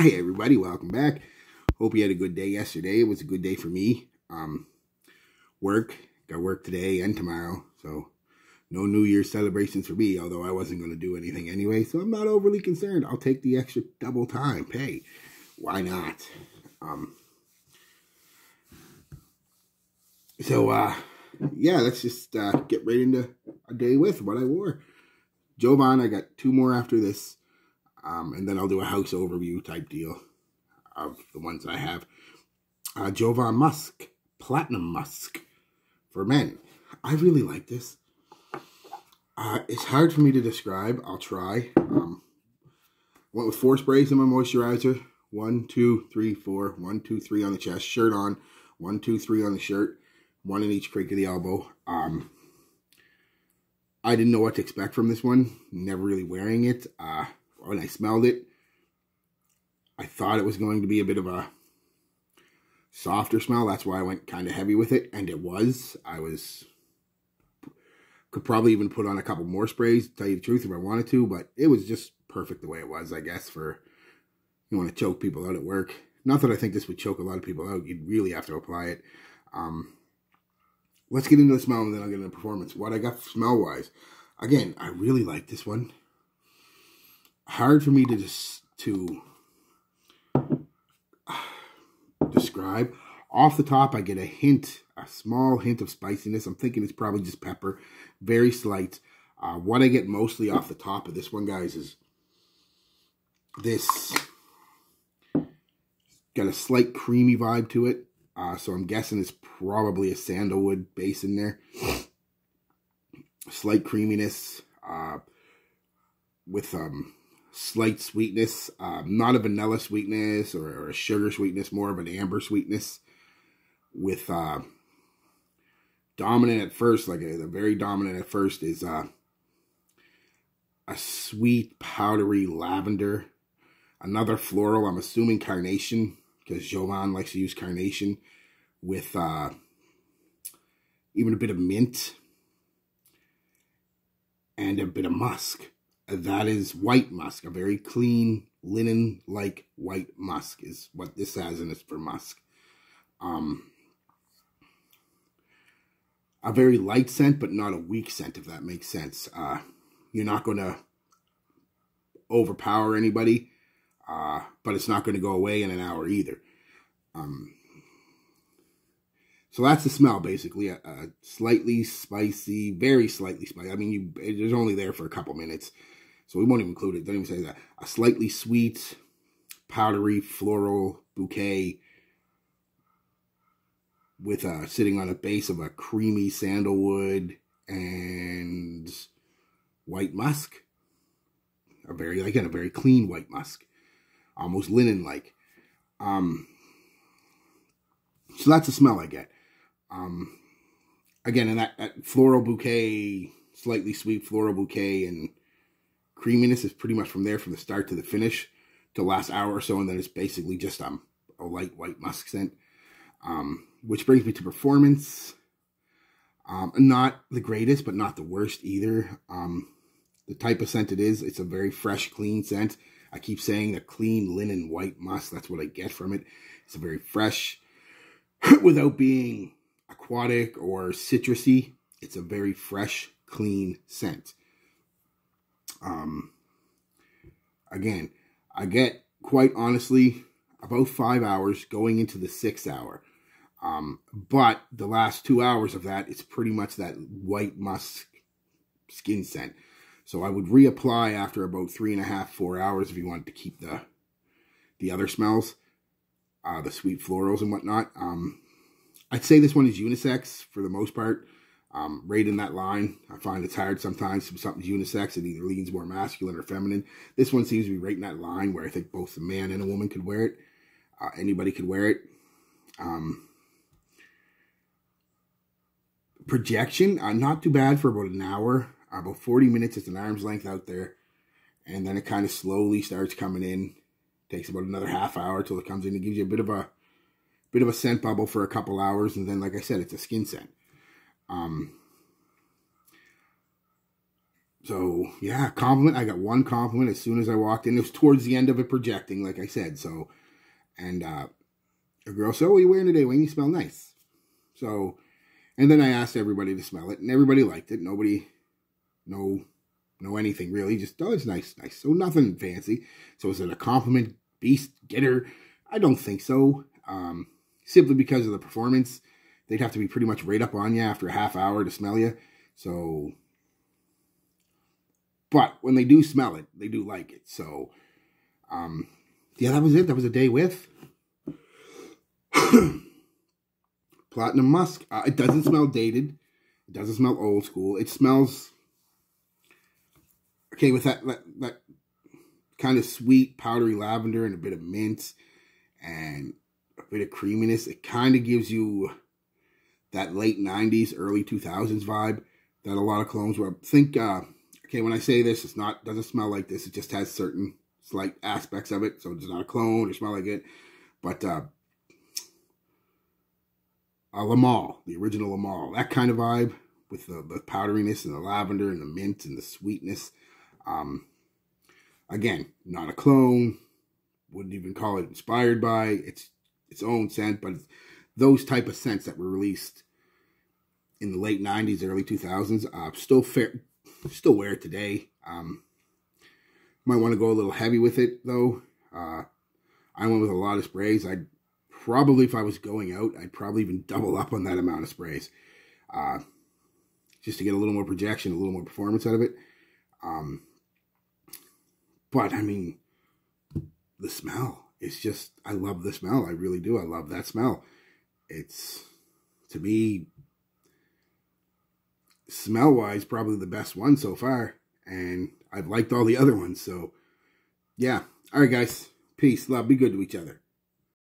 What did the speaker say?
Hi, everybody. Welcome back. Hope you had a good day yesterday. It was a good day for me. Um, work. Got work today and tomorrow. So, no New Year's celebrations for me, although I wasn't going to do anything anyway. So, I'm not overly concerned. I'll take the extra double time pay. Why not? Um, so, uh, yeah, let's just uh, get right into a day with what I wore. Jovan, I got two more after this. Um, and then I'll do a house overview type deal of the ones I have. Uh, Jovan Musk, Platinum Musk for men. I really like this. Uh, it's hard for me to describe. I'll try. Um, went with four sprays in my moisturizer. One, two, three, four. One, two, three on the chest. Shirt on. One, two, three on the shirt. One in each creak of the elbow. Um, I didn't know what to expect from this one. Never really wearing it. Uh, when I smelled it, I thought it was going to be a bit of a softer smell. That's why I went kind of heavy with it. And it was. I was... Could probably even put on a couple more sprays, to tell you the truth, if I wanted to. But it was just perfect the way it was, I guess, for... You want to choke people out at work. Not that I think this would choke a lot of people out. You'd really have to apply it. Um, let's get into the smell and then I'll get into the performance. What I got smell-wise. Again, I really like this one hard for me to just to describe. Off the top, I get a hint, a small hint of spiciness. I'm thinking it's probably just pepper, very slight. Uh, what I get mostly off the top of this one, guys, is this got a slight creamy vibe to it. Uh, so I'm guessing it's probably a sandalwood base in there. Slight creaminess uh, with um, slight sweetness, um, not a vanilla sweetness or, or, a sugar sweetness, more of an amber sweetness with uh, dominant at first, like a, the very dominant at first is uh, a sweet powdery lavender, another floral, I'm assuming carnation because Jovan likes to use carnation with uh, even a bit of mint and a bit of musk that is white musk, a very clean linen-like white musk is what this has and it's for musk. Um, a very light scent, but not a weak scent, if that makes sense. Uh, you're not going to overpower anybody, uh, but it's not going to go away in an hour either. Um, so that's the smell, basically. A, a, slightly spicy, very slightly spicy. I mean, you it's only there for a couple minutes. So we won't even include it. Don't even say that. A slightly sweet, powdery, floral bouquet with a sitting on a base of a creamy sandalwood and white musk. A very, again, a very clean white musk. Almost linen-like. Um, so that's the smell I get. Um, again, and that, that floral bouquet, slightly sweet floral bouquet and creaminess is pretty much from there from the start to the finish to last hour or so and then it's basically just um, a light white musk scent um, which brings me to performance. Um, not the greatest but not the worst either. Um, the type of scent it is it's a very fresh clean scent. I keep saying a clean linen white musk that's what I get from it. It's a very fresh without being aquatic or citrusy. It's a very fresh clean scent um, again, I get quite honestly about five hours going into the sixth hour. Um, but the last two hours of that, it's pretty much that white musk skin scent. So I would reapply after about three and a half, four hours if you wanted to keep the the other smells, uh, the sweet florals and whatnot. Um, I'd say this one is unisex for the most part um, right in that line. I find it's hard sometimes if something's unisex. It either leans more masculine or feminine. This one seems to be right in that line where I think both a man and a woman could wear it. Uh, anybody could wear it. Um, projection, uh, not too bad for about an hour. Uh, about 40 minutes, it's an arm's length out there. And then it kind of slowly starts coming in. Takes about another half hour till it comes in. It gives you a bit of a bit of a scent bubble for a couple hours. And then, like I said, it's a skin scent. Um, so yeah, compliment. I got one compliment as soon as I walked in. It was towards the end of it projecting, like I said. So, and uh, a girl said, "Oh, what are you wearing today, Wayne? You smell nice." So, and then I asked everybody to smell it, and everybody liked it. Nobody, no, no anything really. Just oh, it's nice, nice. So nothing fancy. So is it a compliment, beast, getter? I don't think so. Um, simply because of the performance, they'd have to be pretty much right up on you after a half hour to smell you. So but when they do smell it, they do like it. So, um, yeah, that was it. That was a day with Platinum Musk. Uh, it doesn't smell dated. It doesn't smell old school. It smells okay with that that, that kind of sweet powdery lavender and a bit of mint and a bit of creaminess. It kind of gives you that late 90s, early 2000s vibe that a lot of clones were. Think uh, Okay, when I say this, it's not doesn't smell like this. It just has certain slight aspects of it, so it's not a clone or smell like it. But uh, a Le Male, the original Le Male, that kind of vibe with the, the powderiness and the lavender and the mint and the sweetness. Um, again, not a clone. Wouldn't even call it inspired by. It's its own scent, but those type of scents that were released in the late 90s, early 2000s, uh, still fair, Still wear it today. Um, might want to go a little heavy with it, though. Uh, I went with a lot of sprays. I'd probably, if I was going out, I'd probably even double up on that amount of sprays. Uh, just to get a little more projection, a little more performance out of it. Um, but, I mean, the smell. It's just, I love the smell. I really do. I love that smell. It's, to me, smell wise, probably the best one so far. And I've liked all the other ones. So, yeah. All right, guys. Peace. Love. Be good to each other.